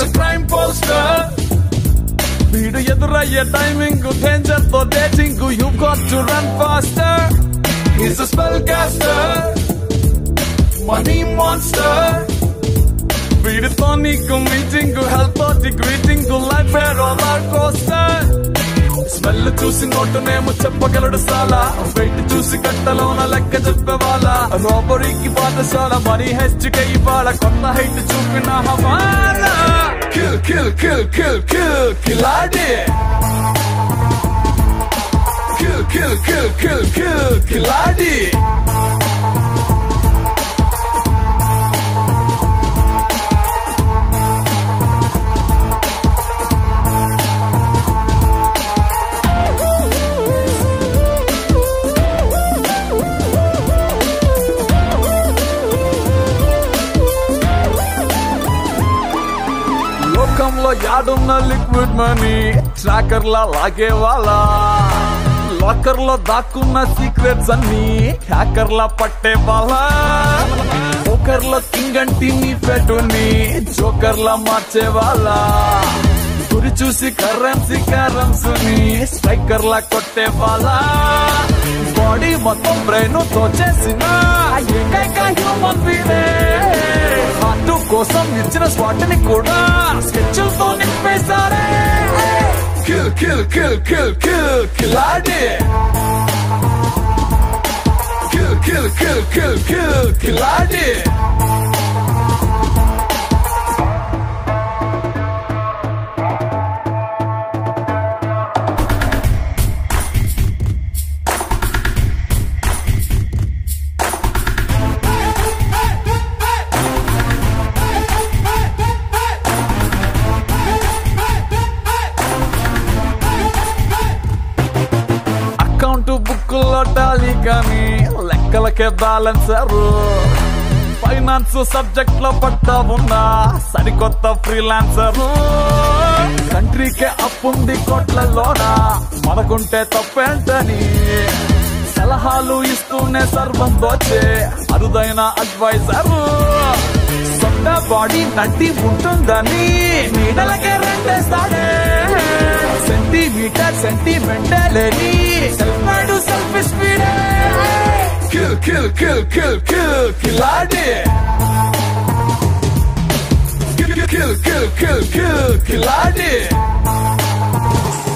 a crime poster. వీడు ఎదురయ్యే timing danger తో dating you got to run faster he's a spell caster money monster వీడితో నీకు meeting health తోటి greeting life roller coaster Smell చూసి నోటునేమో చెప్పగలడు సాలా. వెయిట్ చూసి గట్టలోన లెక్క చెప్పేవాళ్ళ రాబరీకి పాఠశాల మనీ హెచ్చుకే ఇవాళ కొత్త హైట్ చూపిన హవాలా. Kill kill kill kill kill కిలాడి kill kill kill kill kill కిలాడి యాడున్న లిక్విడ్ మనీ ట్రాకర్ లాగే వాళ్ళ. లాకర్లో దాక్కున్న సీక్రెట్స్ అన్ని హ్యాకర్ లా పట్టే వాళ్ళ. పోకర్ కింగ్ అంటే నీ పెట్టుని జోకర్ లా మార్చే వాళ్ళ. గురి చూసి కరెన్సీ కరెన్స్ని స్ట్రైకర్ లా కొట్టే వాళ్ళ. బాడీ మొత్తం బ్రెయిన్ తోచేసిన ఏకైక హ్యూమన్ బీడే కోసం ఇచ్చిన స్పాట్ని కూడా స్కెచ్లతో నింపేశారే. Kill kill kill kill kill కిలాడి. Kill kill kill kill kill కిలాడి. లెక్కలకే బ్యాలెన్సరు ఫైనాన్స్ సబ్జెక్ట్లో పట్టా ఉన్నా సరికొత్త ఫ్రీలాన్సర్ కంట్రీకే అప్పుంది కోట్లలోనా? మనకుంటే తప్పేంటని సలహాలు ఇస్తూనే సర్వం దోచే అరుదైన అడ్వైజర్ సొంత బాడీ నడ్డి ఉంటుందని నీడలకే రెండేస్తాడే. సెంటీమీటర్ సెంటిమెంటలేని సెల్ఫ్ సెల్ఫ్ స్పీడే kill, kill, kill, kill, kill, Killarney. Kill, kill, kill, kill, kill, kill, kill, kill, her Killarney.